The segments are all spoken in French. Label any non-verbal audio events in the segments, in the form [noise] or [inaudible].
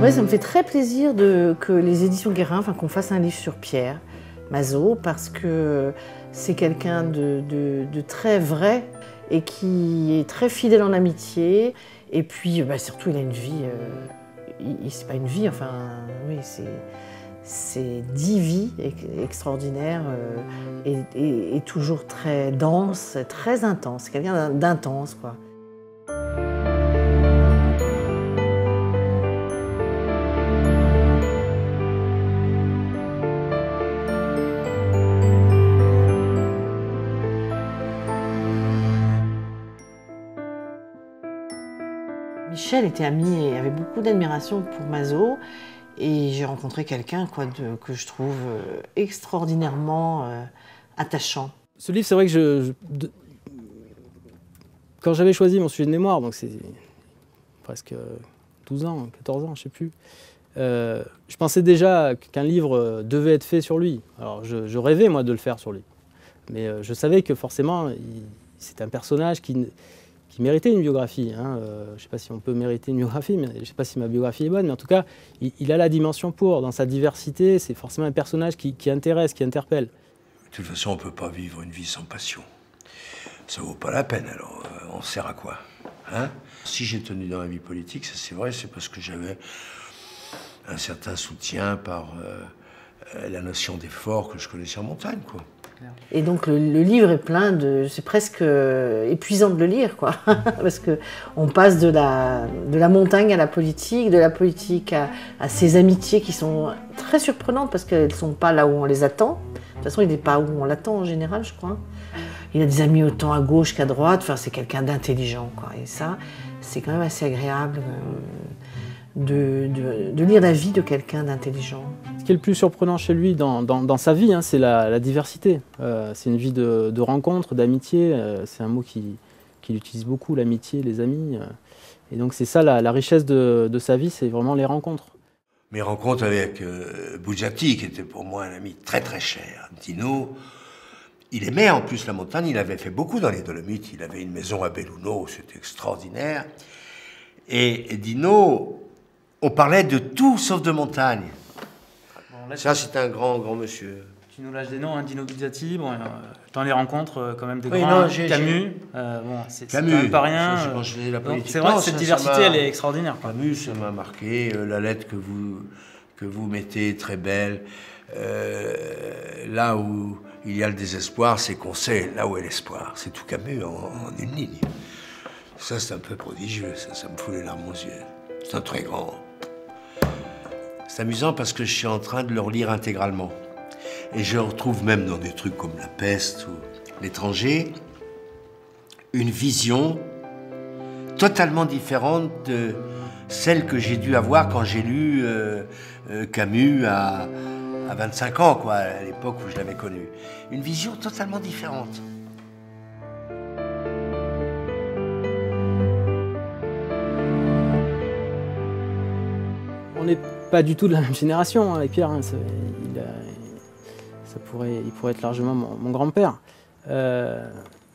Ouais, ça me fait très plaisir que les éditions Guérin, enfin qu'on fasse un livre sur Pierre Mazot, parce que c'est quelqu'un de, très vrai et qui est très fidèle en amitié. Et puis, bah, surtout, il a une vie. Euh, c'est pas une vie, enfin, oui, c'est c'est dix vies extraordinaires euh, et, et, toujours très dense, très intense. Quelqu'un d'intense, quoi. Michel était ami et avait beaucoup d'admiration pour Mazo. Et j'ai rencontré quelqu'un que je trouve euh, extraordinairement euh, attachant. Ce livre, c'est vrai que je, quand j'avais choisi mon sujet de mémoire, donc c'est presque 12 ans, 14 ans, je ne sais plus, euh, je pensais déjà qu'un livre devait être fait sur lui. Alors je, rêvais, moi, de le faire sur lui. Mais je savais que forcément, c'est un personnage qui, qui méritait une biographie. Hein. Euh, je ne sais pas si on peut mériter une biographie, mais je ne sais pas si ma biographie est bonne, mais en tout cas, il, a la dimension pour. Dans sa diversité, c'est forcément un personnage qui, intéresse, qui interpelle. De toute façon, on ne peut pas vivre une vie sans passion. Ça vaut pas la peine, alors euh, on sert à quoi hein? Si j'ai tenu dans la vie politique, c'est vrai, c'est parce que j'avais un certain soutien par euh, la notion d'effort que je connaissais en montagne, quoi. Et donc le, livre est plein de, c'est presque épuisant de le lire, quoi, [laughs] parce que on passe de la, de la montagne à la politique, de la politique à, à ces amitiés qui sont très surprenantes parce qu'elles sont pas là où on les attend. De toute façon, il n'est pas où on l'attend en général, je crois. Il a des amis autant à gauche qu'à droite. Enfin, c'est quelqu'un d'intelligent, quoi. Et ça, c'est quand même assez agréable. Euh, de, lire la vie de quelqu'un d'intelligent. Ce qui est le plus surprenant chez lui dans, sa vie, hein, c'est la, diversité. Euh, c'est une vie de, de rencontres, d'amitié. Euh, c'est un mot qu'il utilise beaucoup, l'amitié, les amis. Euh. et donc c'est ça la, richesse de, sa vie, c'est vraiment les rencontres. Mes rencontres avec Boujati, qui était pour moi un ami très très cher. Dino, il aimait en plus la montagne, il avait fait beaucoup dans les Dolomites, il avait une maison à Belluno, c'était extraordinaire. Et Dino, on parlait de tout sauf de montagne. ça, c'est un grand, grand monsieur. Tu nous lâches des noms, hein, Dino Buzzati, bon, euh, dans les rencontres, euh, quand même, des grands. Camus, euh, bon, c'est pas rien. C'est vrai que cette diversité, elle est extraordinaire. Camus, ça m'a marqué. la lettre que vous, que vous mettez, très belle. là où il y a le désespoir, c'est qu'on sait là où est l'espoir. C'est tout Camus en, une ligne. Ça, c'est un peu prodigieux, ça, ça me fout les larmes aux yeux. C'est un très grand. C'est amusant parce que je suis en train de le relire intégralement. Et je retrouve même dans des trucs comme La peste ou L'étranger, une vision totalement différente de celle que j'ai dû avoir quand j'ai lu euh, euh, Camus à, à 25 ans, quoi, à l'époque où je l'avais connu. Une vision totalement différente. Pas du tout de la même génération hein, avec Pierre. Hein, il, pourrait, être largement mon, grand-père. Euh,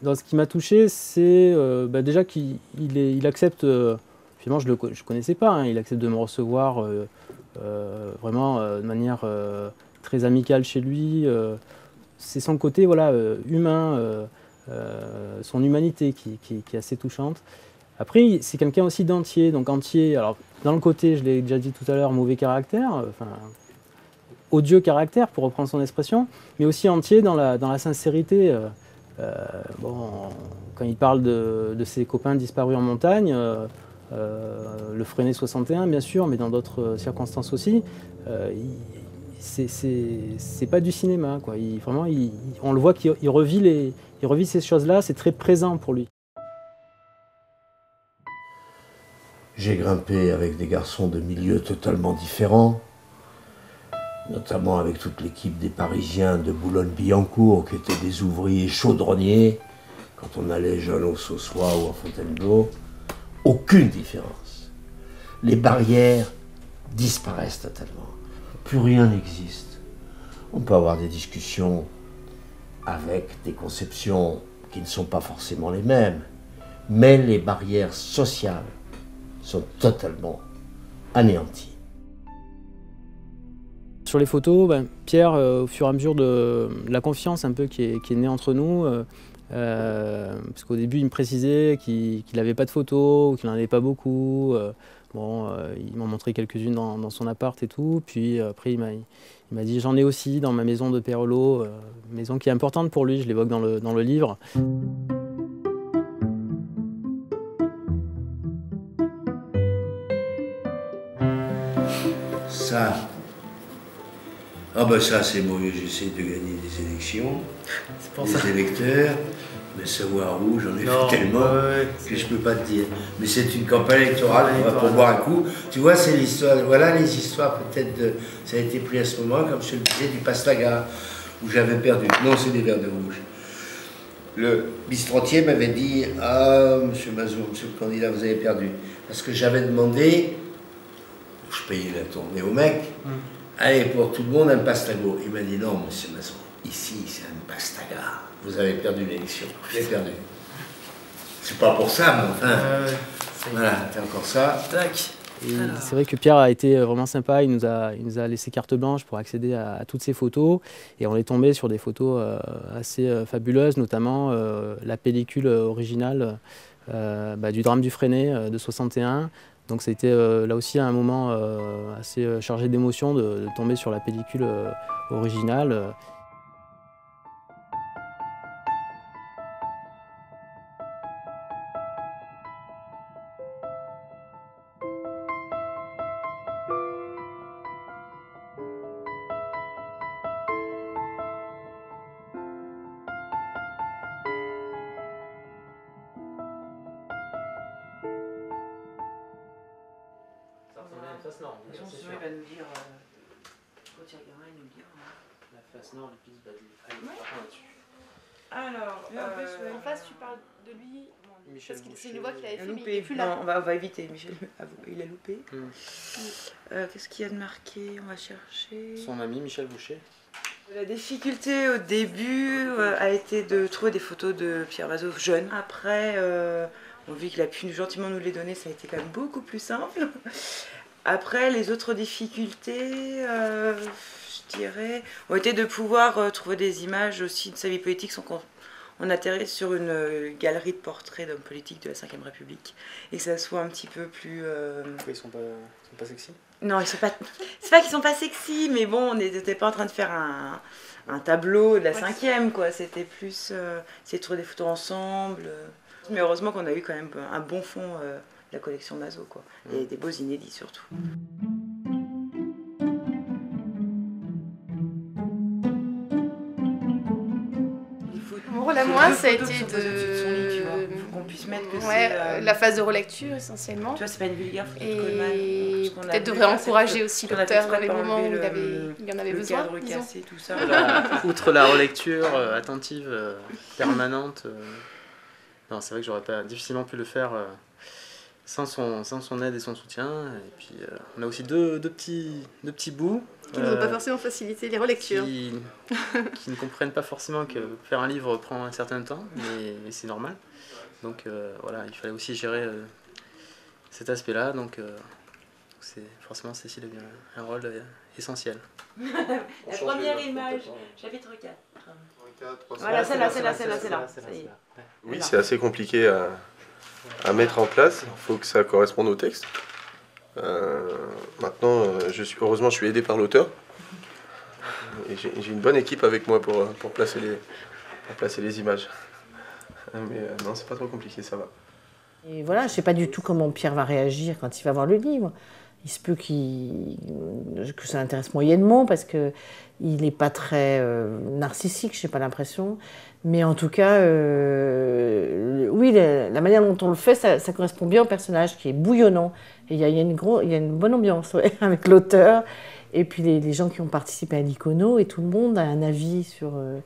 ce qui m'a touché, c'est euh, bah, déjà qu'il il accepte, euh, finalement je ne le connaissais pas, hein, il accepte de me recevoir vraiment de manière très amicale chez lui. c'est son côté voilà, humain, son humanité qui, est assez touchante. Après, c'est quelqu'un aussi d'entier, donc entier. Alors, dans le côté, je l'ai déjà dit tout à l'heure, mauvais caractère, enfin, odieux caractère, pour reprendre son expression, mais aussi entier dans la, dans la sincérité. Euh, euh, bon, quand il parle de, ses copains disparus en montagne, euh, le Freinet 61, bien sûr, mais dans d'autres circonstances aussi, c'est pas du cinéma. Quoi. Il, vraiment, on le voit qu'il revit, les, il revit ces choses-là, c'est très présent pour lui. J'ai grimpé avec des garçons de milieux totalement différents, notamment avec toute l'équipe des Parisiens de Boulogne-Billancourt, qui étaient des ouvriers chaudronniers, quand on allait jeune au Saussois ou à Fontainebleau. Aucune différence. Les barrières disparaissent totalement. Plus rien n'existe. On peut avoir des discussions avec des conceptions qui ne sont pas forcément les mêmes, mais les barrières sociales sont totalement anéantis. Sur les photos, ben, Pierre, euh, au fur et à mesure de, la confiance un peu qui est, née entre nous, euh, euh, parce qu'au début il me précisait qu'il n'avait pas de photos, qu'il n'en avait pas beaucoup. bon, il m'a montré quelques-unes dans, son appart et tout. Puis après il m'a dit j'en ai aussi dans ma maison de Perrelot, maison qui est importante pour lui, je l'évoque dans le, dans le livre. Ça, ah ben ça c'est mauvais, j'essaie de gagner des élections, des électeurs, mais savoir où, j'en ai fait tellement que je peux pas te dire. Mais c'est une campagne électorale, on va pour boire un coup. Tu vois, c'est l'histoire, voilà les histoires peut-être de, ça a été pris à ce moment, comme je le disais, du Pastaga, où j'avais perdu. Non, c'est des verres de rouge. Le bistrantier m'avait dit, ah, monsieur Mazou, monsieur le candidat, vous avez perdu. Parce que j'avais demandé, je payais la tournée au mec, hum. Allez, pour tout le monde, un pastago. Il m'a dit non, monsieur Masson, ici, c'est un pastaga. Vous avez perdu l'élection. J'ai perdu. C'est pas pour ça, mais enfin. voilà, t'as encore ça. Tac. C'est vrai que Pierre a été euh, vraiment sympa, il nous a, il nous a laissé carte blanche pour accéder à, toutes ces photos et on est tombé sur des photos euh, assez euh, fabuleuses, notamment la pellicule originale bah, du drame du Freinet de 61 donc été euh, là aussi un moment euh, assez euh, chargé d'émotion de, tomber sur la pellicule originale. Face nord du Pise Basile. Allez, ouais. là-dessus. Alors, euh, en face, tu parles de lui. Michel parce que c'est une voix qu'il avait fait, loupé. plus là. Non, on, va, on va éviter, Michel. [laughs] Il a loupé. Mm. Euh, Qu'est-ce qu'il y a de marqué? On va chercher. Son ami Michel Boucher. La difficulté au début euh, a été de trouver des photos de Pierre Vazov jeune. Après, euh, on vu qu'il a pu gentiment nous les donner, ça a été quand même beaucoup plus simple. [laughs] Après, les autres difficultés, euh, je dirais, ont été de pouvoir euh, trouver des images aussi de sa vie politique sans qu'on on atterrisse sur une euh, galerie de portraits d'hommes politiques de la Ve République et que ça soit un petit peu plus. Ils sont pas, sont pas sexy? Non, ils sont pas. C'est pas qu'ils sont pas sexy, mais bon, on n'était pas en train de faire un, un tableau de la cinquième, quoi. C'était plus. c'est de trouver des photos ensemble. Mais heureusement qu'on a eu quand même un bon fond la collection Mazo, quoi. Et mm. des beaux inédits surtout. Rôle à moi, ça a été de. qu'on puisse mettre que ouais, euh, la phase de relecture essentiellement. Tu vois, c'est pas une vulgaire photo de Coleman. Peut-être devrait encourager aussi l'auteur dans les moments où il, avait, il y en avait le besoin. Cadre cassé, tout ça. outre la relecture euh, attentive, euh, permanente, non, c'est vrai que j'aurais pas difficilement pu le faire sans son, sans son aide et son soutien. Et puis euh, on a aussi deux, deux, petits, deux petits bouts. Qui ne vont pas euh, forcément faciliter les relectures. Qui, [laughs] qui, ne comprennent pas forcément que faire un livre prend un certain temps, mais, c'est normal. Donc euh, voilà, il fallait aussi gérer cet aspect-là. Donc c'est forcément Cécile a un rôle essentiel. [laughs] La première image, chapitre 4. Voilà, celle-là, celle-là, celle-là, celle-là. Oui, c'est assez compliqué à à mettre en place. Il faut que ça corresponde au texte. Euh, maintenant, euh, heureusement, je suis aidé par l'auteur. J'ai une bonne équipe avec moi pour, pour, placer, les, images. Euh, mais non, c'est pas trop compliqué, ça va. Et voilà, je sais pas du tout comment Pierre va réagir quand il va voir le livre. Il se peut que ça l'intéresse moyennement parce qu'il n'est pas très narcissique, je n'ai pas l'impression. Mais en tout cas, euh, oui, la, manière dont on le fait, ça, correspond bien au personnage qui est bouillonnant. Et il y a, une il y a une bonne ambiance [laughs] avec l'auteur. Et puis les, gens qui ont participé à l'icono, et tout le monde a un avis sur, euh,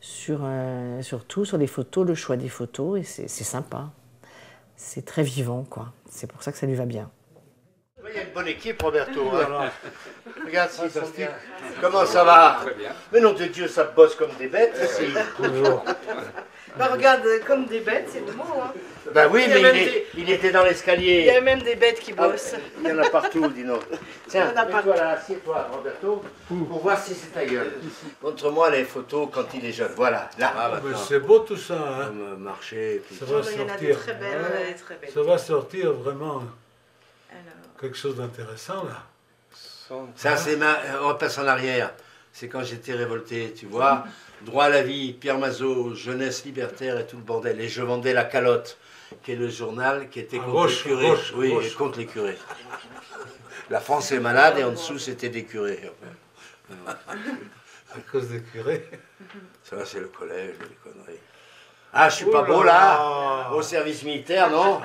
sur, euh, sur tout, sur les photos, le choix des photos. Et c'est sympa. C'est très vivant, quoi. C'est pour ça que ça lui va bien. Il y a une bonne équipe, Roberto. Hein. Regarde si ça bien. Comment ça va Très bien. Mais non de Dieu, ça bosse comme des bêtes ici. Toujours. [laughs] Bah, regarde, comme des bêtes, c'est le mot. Hein. Bah oui, mais il, était dans l'escalier. Il y a même des bêtes qui ah, bossent. [laughs] il y en a partout, dis-nous. Tiens, mets-toi là, assieds-toi, Roberto, pour voir si c'est ta gueule. Montre-moi les photos quand il est jeune. Voilà, là. Ah, c'est beau tout ça. Hein. Comme marcher. Ça va sortir. Très belles, très belles. Ça va sortir vraiment quelque chose d'intéressant là. Ça, c'est ma. On repasse en arrière. C'est quand j'étais révolté, tu vois. [laughs] Droit à la vie, Pierre Mazot, jeunesse libertaire et tout le bordel. Et je vendais la calotte, qui est le journal qui était contre les curés. oui, contre les curés. La France est malade et en dessous c'était des curés. [laughs] à cause des curés Ça c'est le collège, les conneries. Ah, je suis pas beau là Au service militaire, non?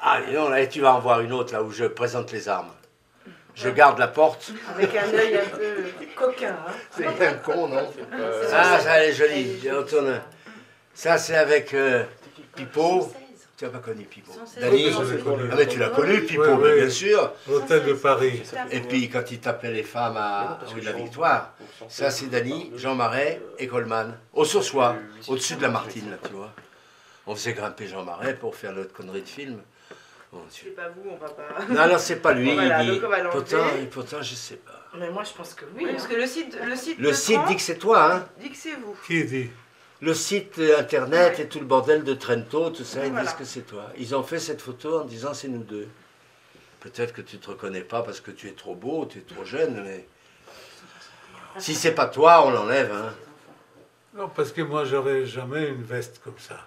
Ah, non, là, tu vas en voir une autre là où je présente les armes. Je garde la porte. Avec un œil un peu coquin. Hein. C'est un con, non? Ah, ça, elle est jolie. Ça, c'est avec euh, Pipo. Tu n'as pas connu Pipo? Dani Ah, mais tu l'as connu, Pipo, bien sûr. L'hôtel de Paris. Et puis, quand il tapait les femmes à Rue de la Victoire, ça, c'est Dani, Jean Marais et Coleman. Au Sourçois, au-dessus de la Martine, là, tu vois. On faisait grimper Jean Marais pour faire notre connerie de film. C'est pas vous, on va pas. Non, non, c'est pas lui. pourtant, pourtant, je sais pas. Mais moi, je pense que oui. parce que le site, le site, le site dit que c'est toi, hein Dit que c'est vous. Qui dit? Le site internet et tout le bordel de Trento, tout ça, ils disent que c'est toi. Ils ont fait cette photo en disant c'est nous deux. Peut-être que tu te reconnais pas parce que tu es trop beau, tu es trop jeune, mais si c'est pas toi, on l'enlève. Hein. Non, parce que moi, j'aurais jamais une veste comme ça.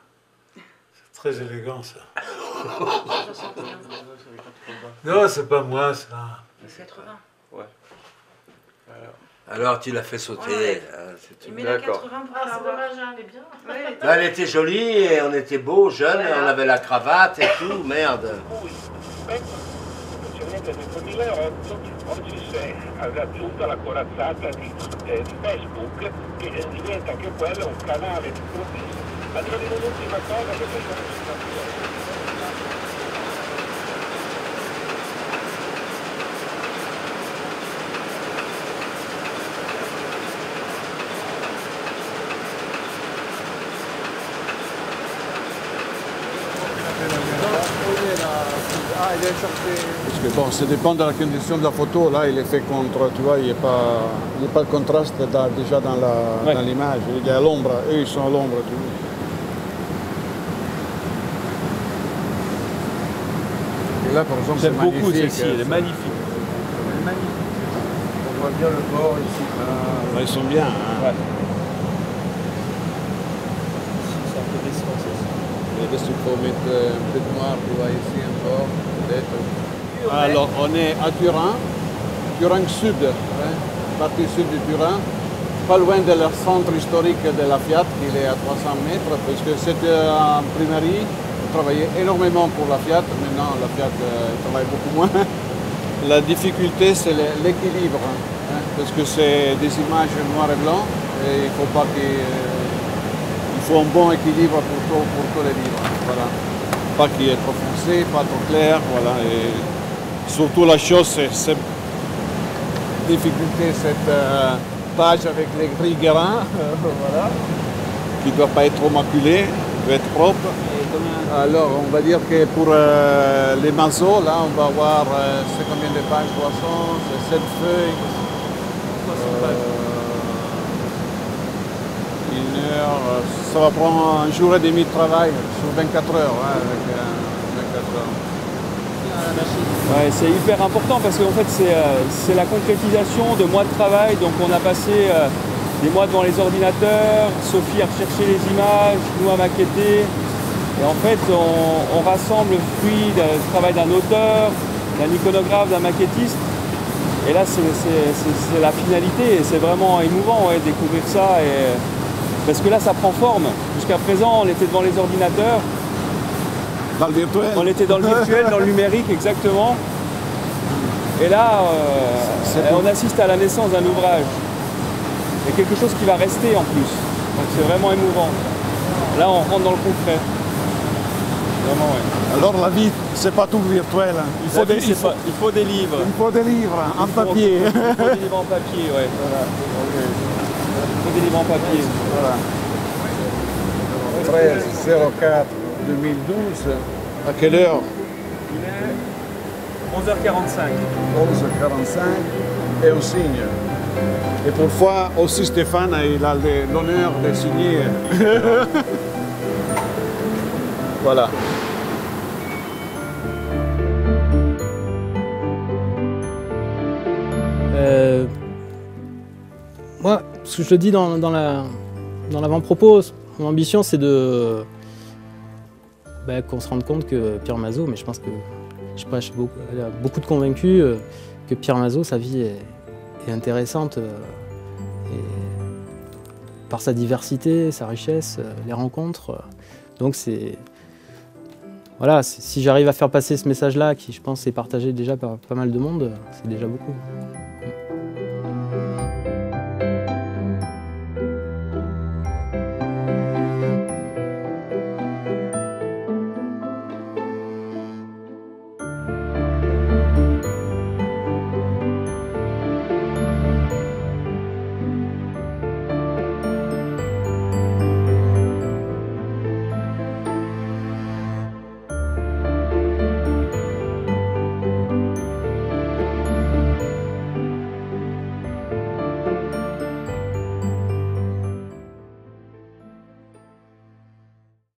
C'est très élégant, ça. Non, c'est pas moi, ça. C'est 80. Ouais. Alors tu l'as fait sauter. Ouais. Hein, il met la 80 pour ah, c'est dommage, hein, elle est bien. Ouais, elle était jolie, et on était beaux, jeunes, ouais, on avait la cravate et tout, merde. Poi Parce que bon, ça dépend de la condition de la photo. Là, il est fait contre, tu vois, il n'y a, pas, a pas le contraste déjà dans l'image. Ouais. Il y a l'ombre, eux ils sont à l'ombre. Et là, par exemple, c'est beaucoup celle-ci, elle est magnifique. Elle est magnifique. On voit bien le bord ici. Ah, ils sont bien. Hein. Ouais. C'est un peu. Et là, il faut mettre un peu de noir, vois, ici encore. Alors, on est à Turin, Turin Sud, hein, partie sud de Turin, pas loin de leur centre historique de la Fiat, qui est à 300 mètres, parce que c'était en primerie, on travaillait énormément pour la Fiat, maintenant la Fiat euh, travaille beaucoup moins. [laughs] La difficulté, c'est l'équilibre, hein, parce que c'est des images noir et blanc, et il faut pas qu'il il faut un bon équilibre pour, pour tous les livres. Voilà pas qu'il est trop foncé, pas trop clair, voilà. Et surtout la chose, c'est cette difficulté, cette euh, page avec les gris grains, [laughs] voilà, qui ne doit pas être trop maculé, doit être propre. Alors, on va dire que pour euh, les masos, là, on va avoir, euh, c'est combien de pages? 300, c'est 7 feuilles. une heure, ça va prendre un jour et demi de travail sur 24 heures. c'est hyper important parce qu'en fait euh, c'est la concrétisation de mois de travail. Donc on a passé euh, des mois devant les ordinateurs, Sophie a recherché les images, nous à maqueter. Et en fait on, rassemble le fruit du travail d'un auteur, d'un iconographe, d'un maquettiste. Et là c'est la finalité et c'est vraiment émouvant de découvrir ça. Parce que là, ça prend forme. Jusqu'à présent, on était devant les ordinateurs. Dans le virtuel On était dans le virtuel, dans le numérique, exactement. Et là, euh, on assiste à la naissance d'un ouvrage. Et quelque chose qui va rester en plus. Donc c'est vraiment émouvant. Là, on rentre dans le concret. Vraiment, ouais. Alors la vie, c'est pas tout virtuel. Il faut, des, il, faut, il faut, des, livres. Il faut des livres en papier. Il faut des livres en papier, ouais. [laughs] Voilà. Il faut des livres en papier. Voilà. 13 04 2012. À quelle heure? Il est 11h45. 11h45 et on signe. Et parfois aussi Stéphane il a l'honneur de signer. [laughs] voilà. Euh, moi, ce que je te dis dans, dans l'avant-propos, mon ambition c'est de bah, qu'on se rende compte que Pierre Mazot, mais je pense que je prêche beaucoup, beaucoup de convaincus euh, que Pierre Mazot, sa vie est, intéressante euh, par sa diversité, sa richesse, euh, les rencontres. Donc c'est voilà, si j'arrive à faire passer ce message-là, qui je pense est partagé déjà par pas mal de monde, c'est déjà beaucoup.